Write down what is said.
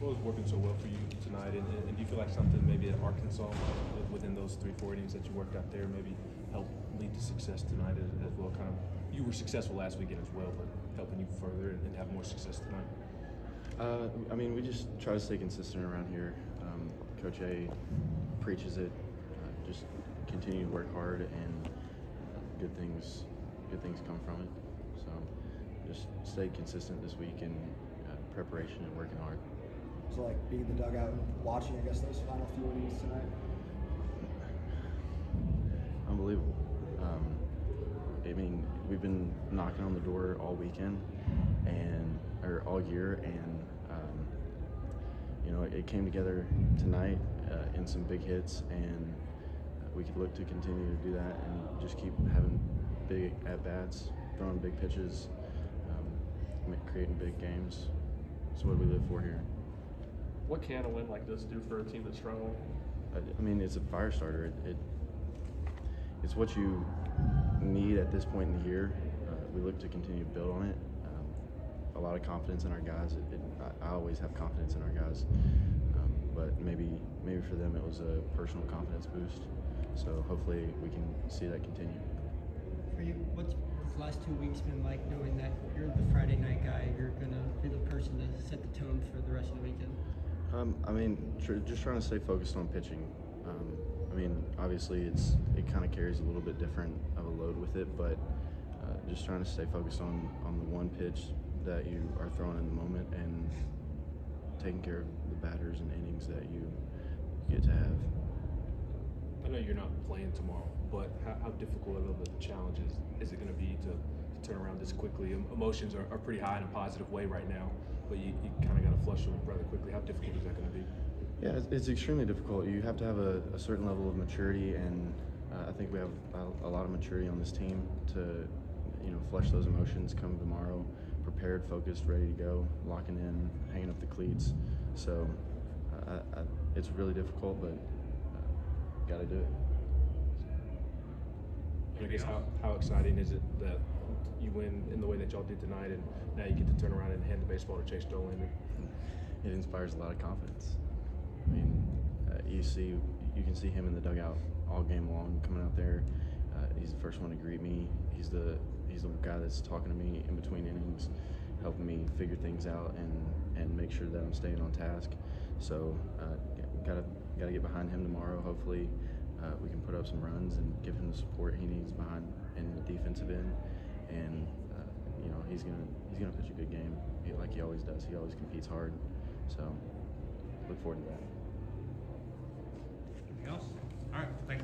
what was working so well for you tonight, and, and do you feel like something maybe at Arkansas within those three, four innings that you worked out there maybe helped lead to success tonight as, as well? Kind of, you were successful last weekend as well, but helping you further and, and have more success tonight. Uh, I mean, we just try to stay consistent around here. Um, Coach A preaches it. Uh, just continue to work hard, and uh, good things, good things come from it. So, just stay consistent this week in uh, preparation and working hard. It like being in the dugout and watching, I guess, those final few innings tonight? Unbelievable. Um, I mean, we've been knocking on the door all weekend and or all year, and um, you know, it came together tonight uh, in some big hits, and we could look to continue to do that and just keep having big at bats, throwing big pitches, um, creating big games. That's what we live for here. What can a win like this do for a team that's struggling? I, I mean, it's a fire starter. It, it, it's what you need at this point in the year. Uh, we look to continue to build on it. Um, a lot of confidence in our guys. It, it, I, I, always have confidence in our guys, um, but maybe maybe for them it was a personal confidence boost. So hopefully we can see that continue. For you, what's the last two weeks been like knowing that you're the Friday night guy? You're gonna be the person to set the tone for the rest of the weekend. Um, I mean, tr just trying to stay focused on pitching. Um, I mean, obviously, it's it kind of carries a little bit different of a load with it, but uh, just trying to stay focused on on the one pitch that you are throwing in the moment and taking care of the batters and innings that you get to have. I know you're not playing tomorrow, but how, how difficult of a challenge is, is it going to be to, to, turn around this quickly? Emotions are, are, pretty high in a positive way right now, but you, you kind of got to flush them rather quickly. How difficult is that going to be? Yeah, it's, it's, extremely difficult. You have to have a, a certain level of maturity, and uh, I think we have a, a, lot of maturity on this team to, you know, flush those emotions come tomorrow, prepared, focused, ready to go, locking in, hanging up the cleats. So uh, I, it's really difficult, but uh, got to do it. I guess how, how exciting is it that win in the way that y'all did tonight, and now you get to turn around and hand the baseball to Chase Dollander? It inspires a lot of confidence. I mean, uh, you see, you can see him in the dugout all game long, coming out there. Uh, he's the first one to greet me. He's the he's the guy that's talking to me in between innings, helping me figure things out and and make sure that I'm staying on task. So, uh, gotta gotta get behind him tomorrow. Hopefully, uh, we can put up some runs and give him the support he needs behind in the defensive end and uh, you know he's gonna he's gonna pitch a good game he, like he always does. He always competes hard, so look forward to that. Anything else? All right, thank you.